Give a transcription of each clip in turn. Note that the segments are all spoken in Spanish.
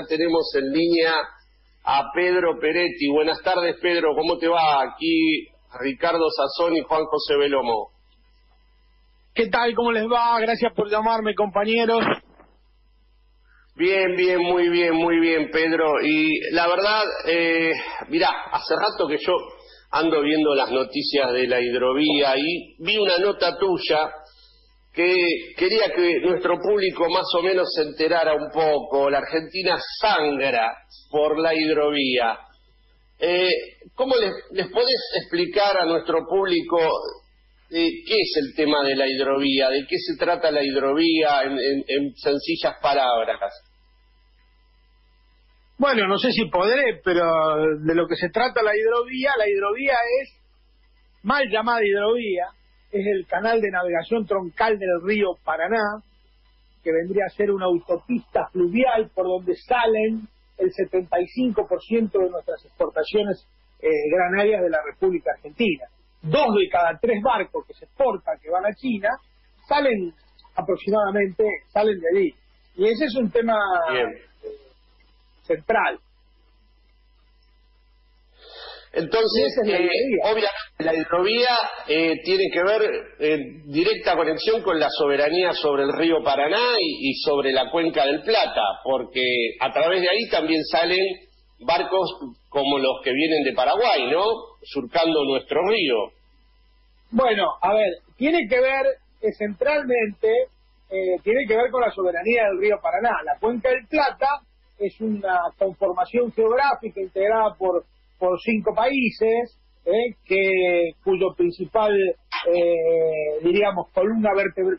ya tenemos en línea a Pedro Peretti. Buenas tardes, Pedro, ¿cómo te va? Aquí Ricardo Sazón y Juan José Velomo. ¿Qué tal? ¿Cómo les va? Gracias por llamarme, compañeros. Bien, bien, muy bien, muy bien, Pedro. Y la verdad, eh, mirá, hace rato que yo ando viendo las noticias de la hidrovía y vi una nota tuya que quería que nuestro público más o menos se enterara un poco. La Argentina sangra por la hidrovía. Eh, ¿Cómo les, les podés explicar a nuestro público eh, qué es el tema de la hidrovía? ¿De qué se trata la hidrovía en, sencillas palabras? Bueno, no sé si podré, pero de lo que se trata la hidrovía, la hidrovía es mal llamada hidrovía, es el canal de navegación troncal del río Paraná, que vendría a ser una autopista fluvial por donde salen el 75% de nuestras exportaciones eh, granarias de la República Argentina. Dos de cada tres barcos que se exportan, que van a China, salen aproximadamente, salen de allí. Y ese es un tema eh, central. Entonces, eh, obviamente la hidrovía eh, tiene que ver en eh, directa conexión con la soberanía sobre el río Paraná y, sobre la cuenca del Plata, porque a través de ahí también salen barcos como los que vienen de Paraguay, ¿no? Surcando nuestro río. Bueno, a ver, tiene que ver centralmente, tiene que ver con la soberanía del río Paraná. La cuenca del Plata es una conformación geográfica integrada por por cinco países, eh, que cuyo principal, eh, diríamos, columna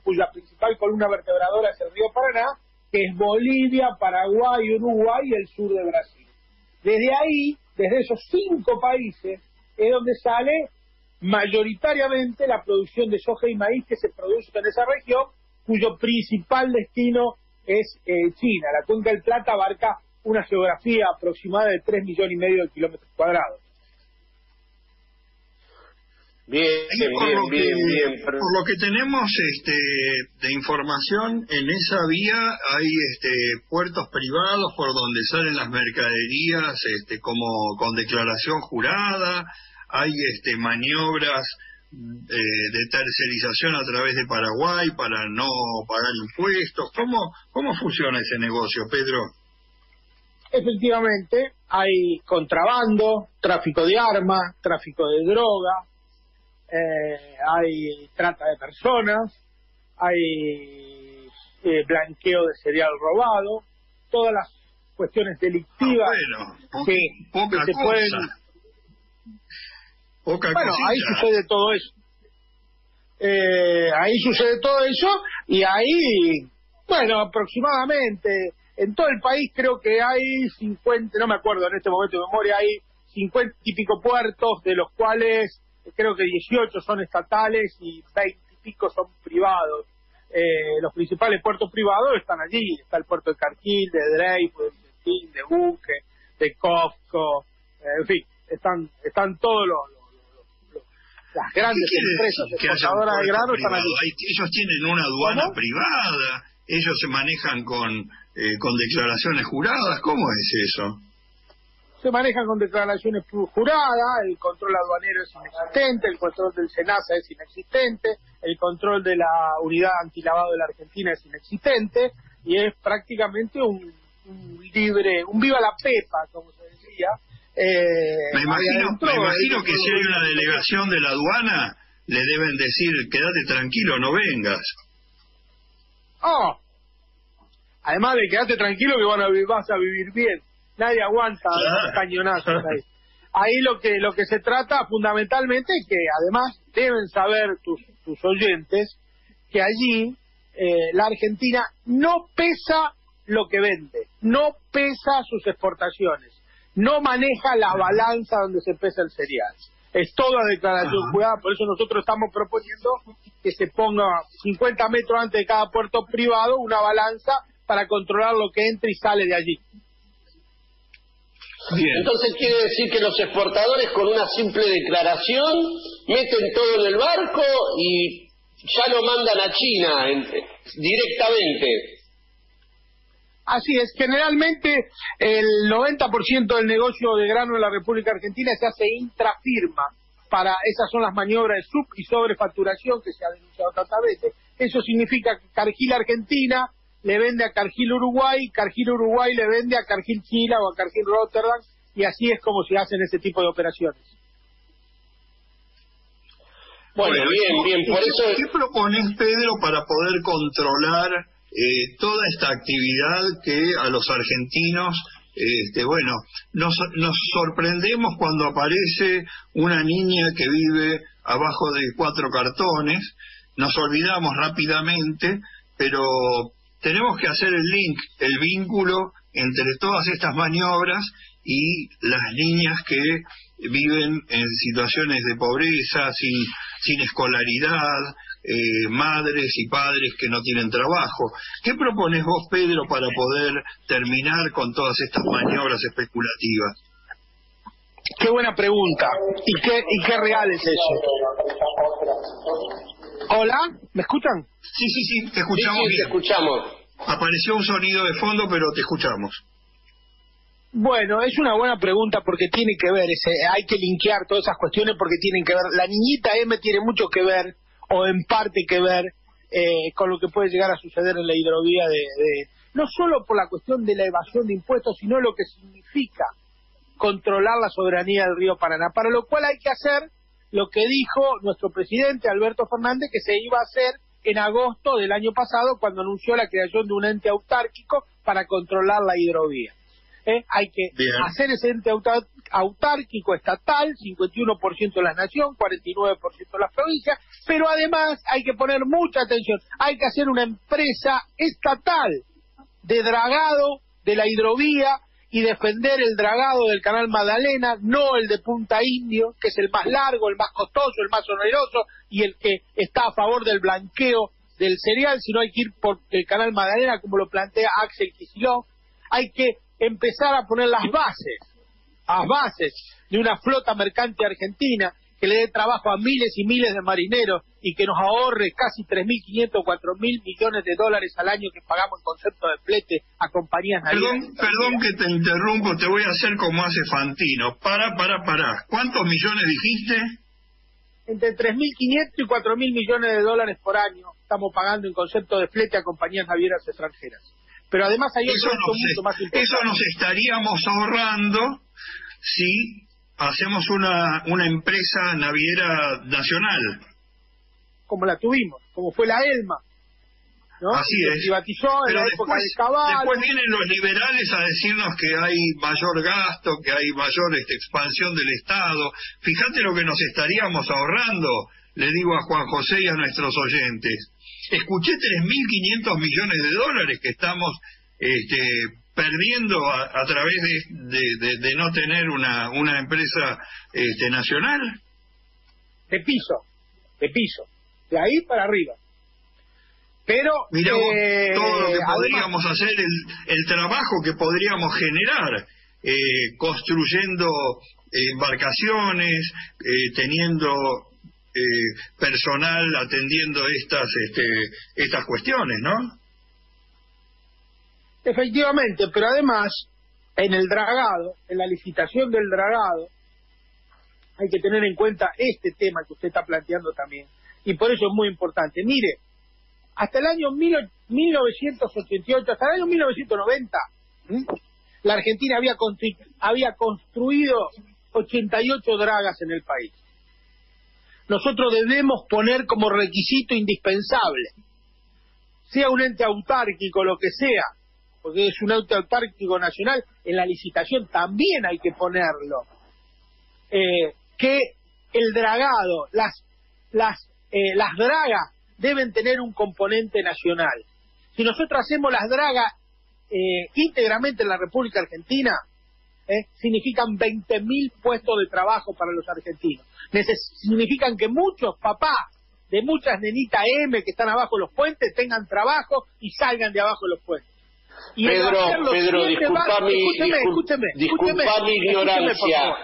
cuya principal columna vertebradora es el río Paraná, que es Bolivia, Paraguay, Uruguay y el sur de Brasil. Desde ahí, desde esos cinco países, es donde sale mayoritariamente la producción de soja y maíz que se produce en esa región, cuyo principal destino es eh, China. La cuenca del Plata abarca una geografía aproximada de 3 millones y medio de kilómetros cuadrados. Bien, bien, bien, Por lo que tenemos este, de información, en esa vía hay este, puertos privados por donde salen las mercaderías este, como con declaración jurada, hay este, maniobras eh, de tercerización a través de Paraguay para no pagar impuestos. ¿Cómo, cómo funciona ese negocio, Pedro? Efectivamente hay contrabando, tráfico de armas, tráfico de droga, eh, hay trata de personas, hay eh, blanqueo de cereal robado, todas las cuestiones delictivas ah, que, se pueden... bueno, ahí sucede todo eso. Eh, ahí sucede todo eso y ahí, bueno, aproximadamente en todo el país creo que hay 50, no me acuerdo en este momento de memoria, hay 50 y pico puertos, de los cuales creo que 18 son estatales y 20 y pico son privados. Eh, los principales puertos privados están allí, está el puerto de Carquil, de Dreyfus, de de Buque, de Costco, eh, en fin, están están todos los, las grandes empresas exportadoras de grano están allí. Ellos tienen una aduana privada, ellos se manejan con eh, con declaraciones juradas. ¿Cómo es eso? Se manejan con declaraciones juradas, el control aduanero es inexistente, el control del SENASA es inexistente, el control de la unidad antilavado de la Argentina es inexistente y es prácticamente un, libre, un viva la pepa, como se decía. Eh, me imagino, me imagino que si hay una delegación de la aduana, le deben decir, quédate tranquilo, no vengas. Oh, Además de quedarte tranquilo que van a, vas a vivir bien. Nadie aguanta cañonazos ahí. Ahí lo que, lo que se trata fundamentalmente es que además deben saber tus, tus oyentes que allí eh, la Argentina no pesa lo que vende, no pesa sus exportaciones, no maneja la balanza donde se pesa el cereal. Es toda declaración jugada, por eso nosotros estamos proponiendo que se ponga 50 metros antes de cada puerto privado una balanza para controlar lo que entra y sale de allí. Entonces quiere decir que los exportadores con una simple declaración meten todo en el barco y ya lo mandan a China directamente. Así es, generalmente el 90% del negocio de grano en la República Argentina se hace intrafirma. Para esas son las maniobras de sub y sobrefacturación que se ha denunciado tantas veces. Eso significa que Cargill Argentina le vende a Cargill Uruguay, Cargill Uruguay le vende a Cargill Chile o a Cargill Rotterdam y así es como se hacen ese tipo de operaciones. Bueno, bien, bien, por eso... ¿Qué propones, Pedro, para poder controlar eh, toda esta actividad que a los argentinos, este, bueno, nos, nos sorprendemos cuando aparece una niña que vive abajo de cuatro cartones, nos olvidamos rápidamente, pero tenemos que hacer el link, el vínculo entre todas estas maniobras y las niñas que viven en situaciones de pobreza, sin, escolaridad, eh, madres y padres que no tienen trabajo. ¿Qué propones vos, Pedro, para poder terminar con todas estas maniobras especulativas? Qué buena pregunta. ¿Y qué, y qué real es eso? Hola, ¿me escuchan? Sí, sí, sí, te escuchamos Te escuchamos. Apareció un sonido de fondo, pero te escuchamos. Bueno, es una buena pregunta porque tiene que ver, ese, hay que linkear todas esas cuestiones porque tienen que ver. La niñita M tiene mucho que ver, o en parte que ver, eh, con lo que puede llegar a suceder en la hidrovía de, de, no solo por la cuestión de la evasión de impuestos, sino lo que significa controlar la soberanía del río Paraná, para lo cual hay que hacer lo que dijo nuestro presidente Alberto Fernández que se iba a hacer en agosto del año pasado cuando anunció la creación de un ente autárquico para controlar la hidrovía. ¿eh? hay que hacer ese ente autárquico estatal, 51% de la nación, 49% de las provincias, pero además hay que poner mucha atención, hay que hacer una empresa estatal de dragado de la hidrovía y defender el dragado del canal Magdalena, no el de Punta Indio, que es el más largo, el más costoso, el más oneroso y el que está a favor del blanqueo del cereal, sino hay que ir por el canal Magdalena, como lo plantea Axel Kicillof. Hay que empezar a poner las bases, las bases de una flota mercante argentina que le dé trabajo a miles y miles de marineros y que nos ahorre casi 3.500, 4.000 millones de dólares al año que pagamos en concepto de flete a compañías Perdón, perdón que te interrumpo, te voy a hacer como hace Fantino. Para, para, para. ¿Cuántos millones dijiste? Entre 3.500 y 4.000 millones de dólares por año estamos pagando en concepto de flete a compañías navieras extranjeras. Pero además hay eso mucho más importante. Eso nos estaríamos ahorrando si hacemos una, una empresa naviera nacional. Como la tuvimos, como fue la ELMA. ¿no? Así es. privatizó en la época de Caballo. Después vienen los liberales a decirnos que hay mayor gasto, que hay mayor este, expansión del Estado. Fíjate lo que nos estaríamos ahorrando, le digo a Juan José y a nuestros oyentes escuché 3.500 millones de dólares que estamos este, perdiendo a, través de, de, no tener una, una empresa este, nacional. De piso, de piso, de ahí para arriba. Pero eh, todo lo que podríamos hacer, el, el trabajo que podríamos generar eh, construyendo embarcaciones, eh, teniendo eh, personal atendiendo estas este, estas cuestiones, ¿no? Efectivamente, pero además en el dragado, en la licitación del dragado, hay que tener en cuenta este tema que usted está planteando también. Y por eso es muy importante. Mire, hasta el año 1988, hasta el año 1990, la Argentina había, había construido 88 dragas en el país nosotros debemos poner como requisito indispensable, sea un ente autárquico, lo que sea, porque es un autárquico nacional, en la licitación también hay que ponerlo, eh, que el dragado, las, las, eh, las dragas deben tener un componente nacional. Si nosotros hacemos las dragas eh, íntegramente en la República Argentina, significan 20.000 puestos de trabajo para los argentinos significan que muchos papás de muchas nenitas M que están abajo de los puentes tengan trabajo y salgan de abajo de los puentes. Y Pedro, Pedro, disculpa mi, escúcheme, escúcheme, mi ignorancia.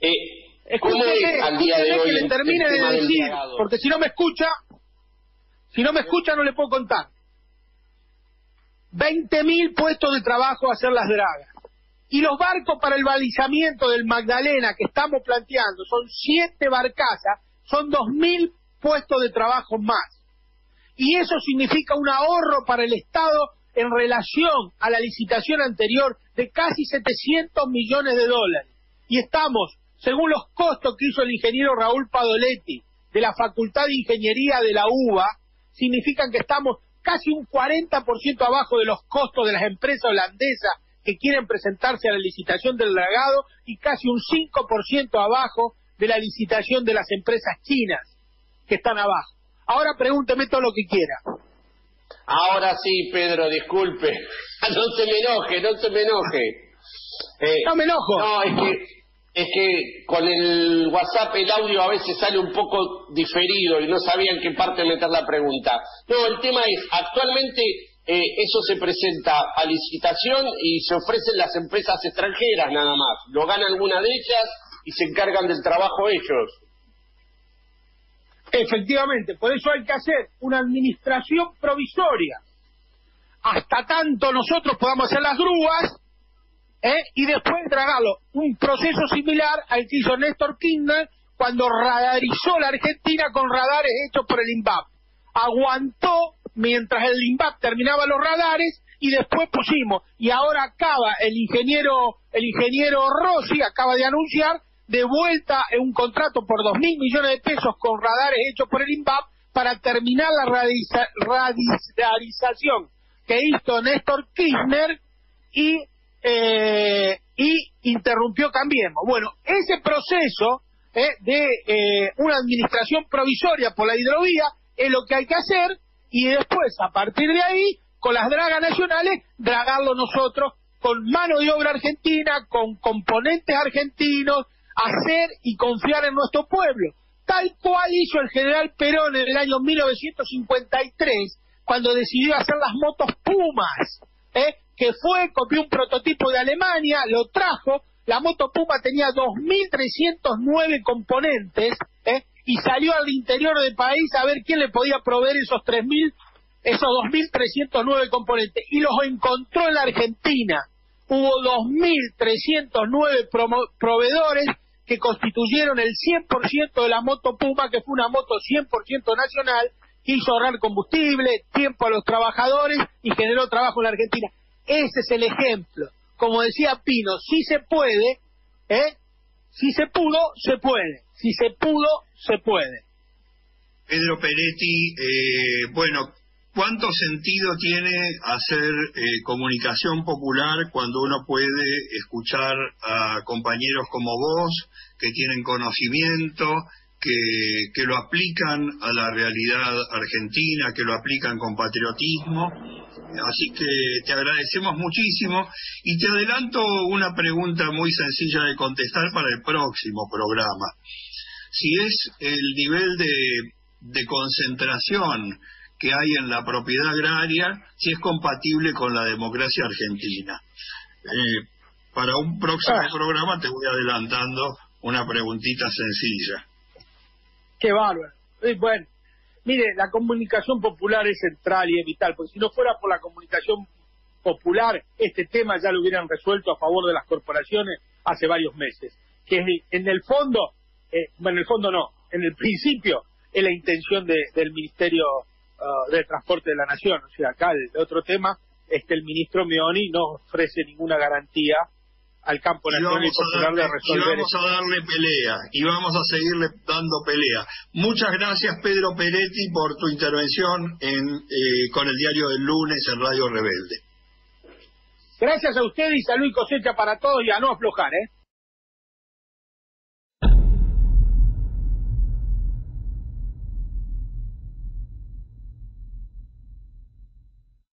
Eh, ¿Cómo es al día de hoy que le termine de decir, porque si no me escucha, si no me escucha no le puedo contar. 20.000 puestos de trabajo a hacer las dragas. Y los barcos para el balizamiento del Magdalena que estamos planteando son siete barcazas, son 2.000 puestos de trabajo más. Y eso significa un ahorro para el Estado en relación a la licitación anterior de casi 700 millones de dólares. Y estamos, según los costos que hizo el ingeniero Raúl Padoletti de la Facultad de Ingeniería de la UBA, significan que estamos casi un 40% abajo de los costos de las empresas holandesas que quieren presentarse a la licitación del dragado y casi un 5% abajo de la licitación de las empresas chinas que están abajo. Ahora pregúnteme todo lo que quiera. Ahora sí, Pedro, disculpe. No se me enoje, no se me enoje. Eh, no me enojo. No, es que, es que con el WhatsApp el audio a veces sale un poco diferido y no sabía en qué parte meter la pregunta. No, el tema es, actualmente eh, eso se presenta a licitación y se ofrecen las empresas extranjeras nada más. Lo gana alguna de ellas y se encargan del trabajo ellos. Efectivamente, por eso hay que hacer una administración provisoria. Hasta tanto nosotros podamos hacer las grúas ¿eh? y después tragarlo. Un proceso similar al que hizo Néstor Kirchner cuando radarizó la Argentina con radares hechos por el INVAP. Aguantó mientras el INVAP terminaba los radares y después pusimos. Y ahora acaba el ingeniero, el ingeniero Rossi acaba de anunciar de vuelta en un contrato por dos mil millones de pesos con radares hechos por el INVAP para terminar la radicalización que hizo Néstor Kirchner y, eh, y interrumpió Cambiemos. Bueno, ese proceso eh, de eh, una administración provisoria por la hidrovía es lo que hay que hacer y después, a partir de ahí, con las dragas nacionales, dragarlo nosotros con mano de obra argentina, con componentes argentinos, hacer y confiar en nuestro pueblo, tal cual hizo el general Perón en el año 1953, cuando decidió hacer las motos Pumas, ¿eh? que fue, copió un prototipo de Alemania, lo trajo, la moto Puma tenía 2.309 componentes, ¿eh? y salió al interior del país a ver quién le podía proveer esos 3.000, esos 2.309 componentes, y los encontró en la Argentina. Hubo 2.309 proveedores que constituyeron el 100% de la moto Puma, que fue una moto 100% nacional, que hizo ahorrar combustible, tiempo a los trabajadores y generó trabajo en la Argentina. Ese es el ejemplo. Como decía Pino, si se puede, ¿eh? si se pudo, se puede. Si se pudo, se puede. Pedro Peretti, eh, bueno, ¿Cuánto sentido tiene hacer eh, comunicación popular cuando uno puede escuchar a compañeros como vos que tienen conocimiento, que, que lo aplican a la realidad argentina, que lo aplican con patriotismo? Así que te agradecemos muchísimo y te adelanto una pregunta muy sencilla de contestar para el próximo programa. Si es el nivel de, de concentración, que hay en la propiedad agraria si es compatible con la democracia argentina. Eh, para un próximo ah. programa te voy adelantando una preguntita sencilla. Qué bárbaro. bueno, mire, la comunicación popular es central y es vital, porque si no fuera por la comunicación popular, este tema ya lo hubieran resuelto a favor de las corporaciones hace varios meses. Que en el fondo, eh, bueno, en el fondo no, en el principio es la intención del Ministerio Uh, de Transporte de la Nación. O sea, acá el otro tema es que el ministro Meoni no ofrece ninguna garantía al campo nacional y, popular de resolver. Y vamos a darle pelea, y vamos a seguirle dando pelea. Muchas gracias, Pedro Peretti, por tu intervención en, eh, con el diario del lunes en Radio Rebelde. Gracias a usted y salud y cosecha para todos y a no aflojar, ¿eh?